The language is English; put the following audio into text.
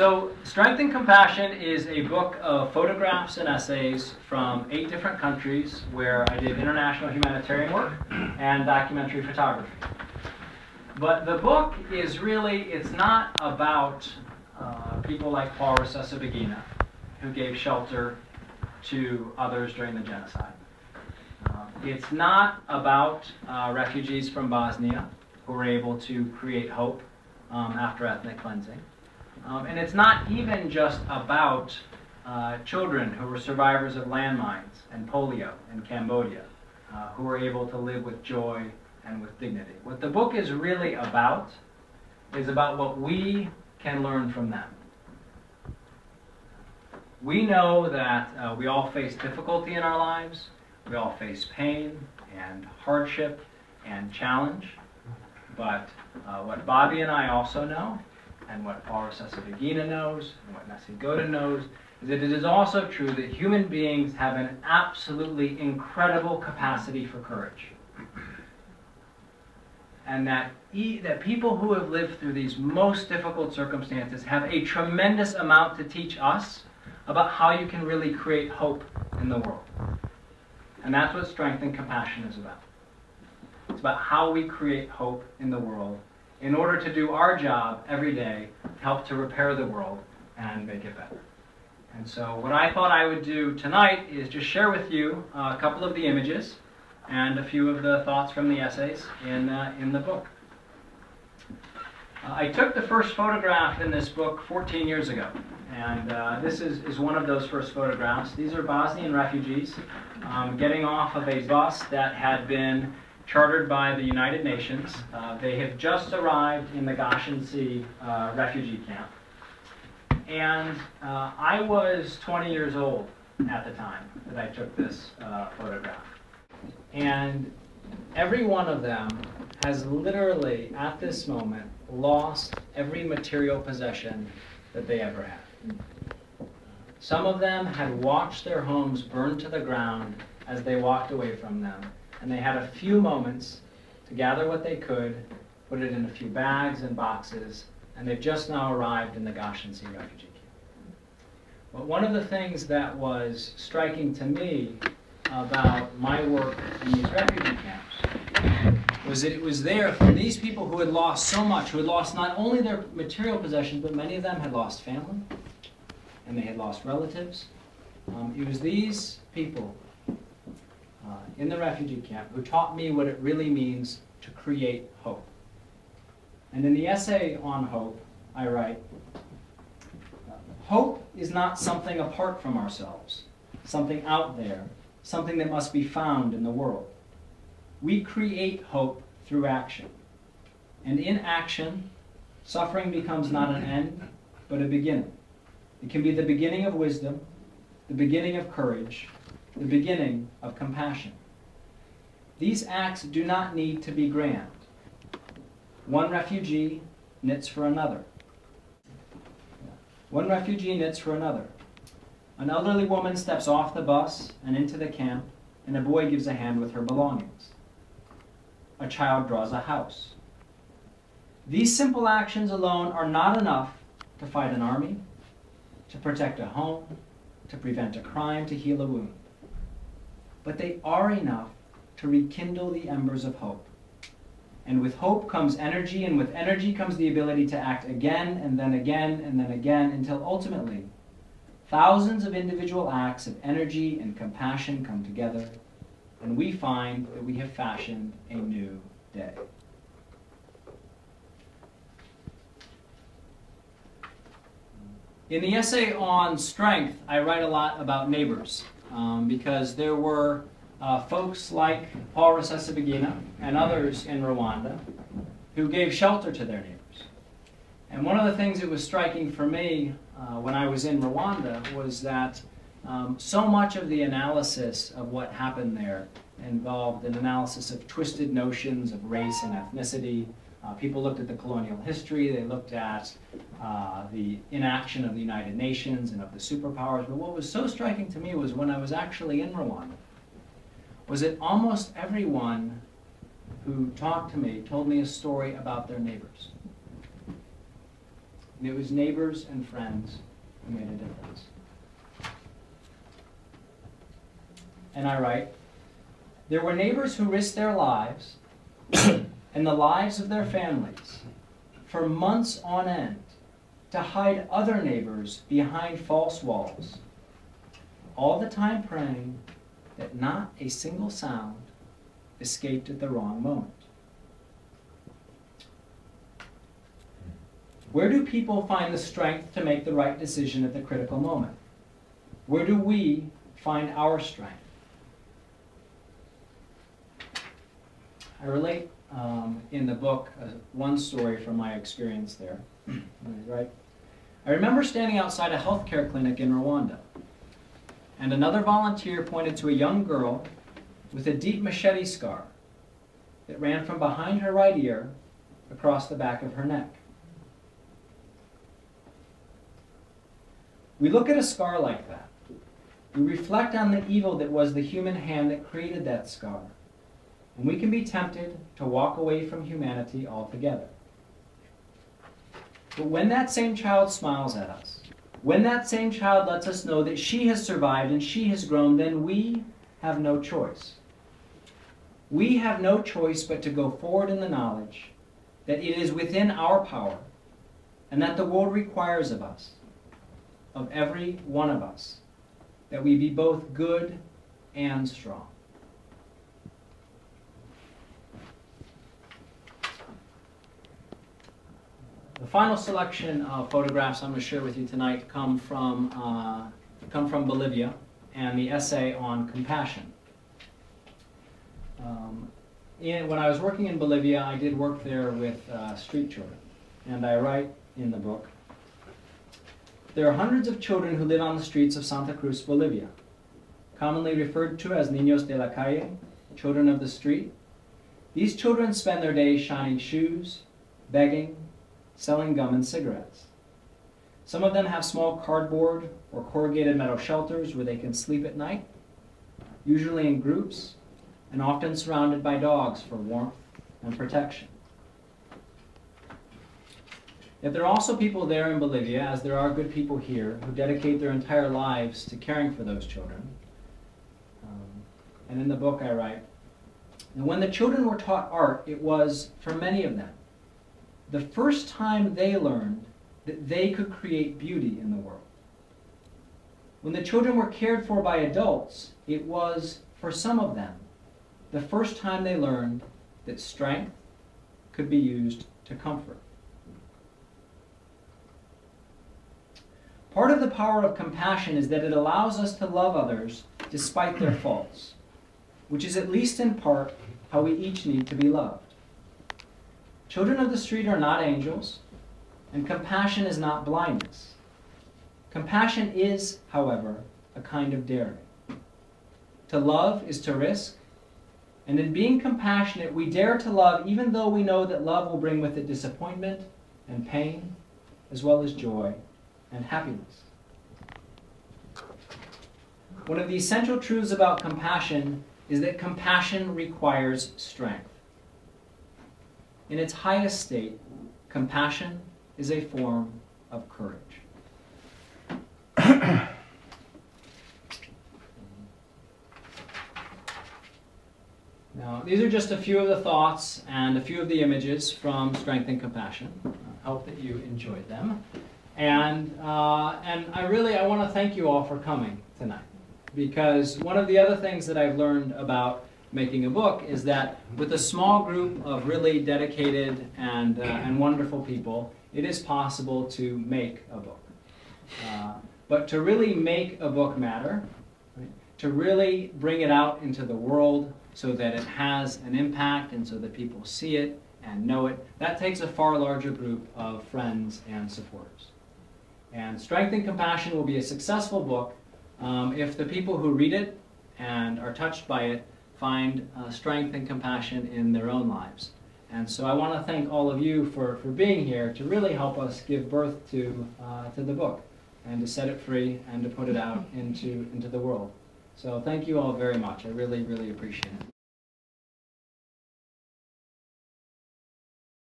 So, Strength and Compassion is a book of photographs and essays from eight different countries where I did international humanitarian work and documentary photography. But the book is really, it's not about uh, people like Paul Rusesabagina, who gave shelter to others during the genocide. Uh, it's not about uh, refugees from Bosnia who were able to create hope um, after ethnic cleansing. Um, and it's not even just about uh, children who were survivors of landmines and polio in Cambodia, uh, who were able to live with joy and with dignity. What the book is really about is about what we can learn from them. We know that uh, we all face difficulty in our lives, we all face pain and hardship and challenge, but uh, what Bobby and I also know and what Paul Rusesabagina knows, and what Nessie Goda knows, is that it is also true that human beings have an absolutely incredible capacity for courage. And that, e that people who have lived through these most difficult circumstances have a tremendous amount to teach us about how you can really create hope in the world. And that's what strength and compassion is about. It's about how we create hope in the world in order to do our job every day, help to repair the world and make it better. And so what I thought I would do tonight is just share with you a couple of the images and a few of the thoughts from the essays in, uh, in the book. Uh, I took the first photograph in this book 14 years ago. And uh, this is, is one of those first photographs. These are Bosnian refugees um, getting off of a bus that had been chartered by the United Nations. Uh, they have just arrived in the Gasinci uh, refugee camp. And uh, I was 20 years old at the time that I took this uh, photograph. And every one of them has literally, at this moment, lost every material possession that they ever had. Some of them had watched their homes burn to the ground as they walked away from them and they had a few moments to gather what they could, put it in a few bags and boxes, and they've just now arrived in the Gasinci refugee camp. But one of the things that was striking to me about my work in these refugee camps was that it was there for these people who had lost so much, who had lost not only their material possessions, but many of them had lost family, and they had lost relatives. Um, it was these people uh, in the refugee camp who taught me what it really means to create hope. And in the essay on hope, I write, Hope is not something apart from ourselves, something out there, something that must be found in the world. We create hope through action. And in action, suffering becomes not an end, but a beginning. It can be the beginning of wisdom, the beginning of courage, the beginning of compassion. These acts do not need to be grand. One refugee knits for another. One refugee knits for another. An elderly woman steps off the bus and into the camp, and a boy gives a hand with her belongings. A child draws a house. These simple actions alone are not enough to fight an army, to protect a home, to prevent a crime, to heal a wound but they are enough to rekindle the embers of hope. And with hope comes energy, and with energy comes the ability to act again and then again and then again until ultimately thousands of individual acts of energy and compassion come together, and we find that we have fashioned a new day. In the essay on strength, I write a lot about neighbors um, because there were uh, folks like Paul Rusesabagina and others in Rwanda who gave shelter to their neighbors. And one of the things that was striking for me uh, when I was in Rwanda was that um, so much of the analysis of what happened there involved an analysis of twisted notions of race and ethnicity, uh, people looked at the colonial history, they looked at uh, the inaction of the United Nations and of the superpowers. But what was so striking to me was when I was actually in Rwanda, was that almost everyone who talked to me told me a story about their neighbors. And it was neighbors and friends who made a difference. And I write, there were neighbors who risked their lives and the lives of their families for months on end to hide other neighbors behind false walls, all the time praying that not a single sound escaped at the wrong moment. Where do people find the strength to make the right decision at the critical moment? Where do we find our strength? I relate um, in the book uh, one story from my experience there. right? I remember standing outside a healthcare clinic in Rwanda, and another volunteer pointed to a young girl with a deep machete scar that ran from behind her right ear across the back of her neck. We look at a scar like that. We reflect on the evil that was the human hand that created that scar. And we can be tempted to walk away from humanity altogether. But when that same child smiles at us, when that same child lets us know that she has survived and she has grown, then we have no choice. We have no choice but to go forward in the knowledge that it is within our power and that the world requires of us, of every one of us, that we be both good and strong. The final selection of photographs I'm going to share with you tonight come from, uh, come from Bolivia and the essay on compassion. Um, in, when I was working in Bolivia, I did work there with uh, street children. And I write in the book, there are hundreds of children who live on the streets of Santa Cruz, Bolivia, commonly referred to as niños de la calle, children of the street. These children spend their days shining shoes, begging, selling gum and cigarettes. Some of them have small cardboard or corrugated metal shelters where they can sleep at night, usually in groups, and often surrounded by dogs for warmth and protection. Yet there are also people there in Bolivia, as there are good people here, who dedicate their entire lives to caring for those children. Um, and in the book I write, and when the children were taught art, it was, for many of them, the first time they learned that they could create beauty in the world. When the children were cared for by adults, it was, for some of them, the first time they learned that strength could be used to comfort. Part of the power of compassion is that it allows us to love others despite their faults, which is at least in part how we each need to be loved. Children of the street are not angels, and compassion is not blindness. Compassion is, however, a kind of daring. To love is to risk, and in being compassionate, we dare to love even though we know that love will bring with it disappointment and pain, as well as joy and happiness. One of the essential truths about compassion is that compassion requires strength. In its highest state, compassion is a form of courage. now, these are just a few of the thoughts and a few of the images from Strength and Compassion. I hope that you enjoyed them. And, uh, and I really, I want to thank you all for coming tonight. Because one of the other things that I've learned about making a book is that with a small group of really dedicated and, uh, and wonderful people, it is possible to make a book. Uh, but to really make a book matter, right, to really bring it out into the world so that it has an impact and so that people see it and know it, that takes a far larger group of friends and supporters. And Strength and Compassion will be a successful book um, if the people who read it and are touched by it find uh, strength and compassion in their own lives. And so I want to thank all of you for, for being here to really help us give birth to, uh, to the book and to set it free and to put it out into, into the world. So thank you all very much. I really, really appreciate it.